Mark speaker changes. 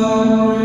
Speaker 1: Oh.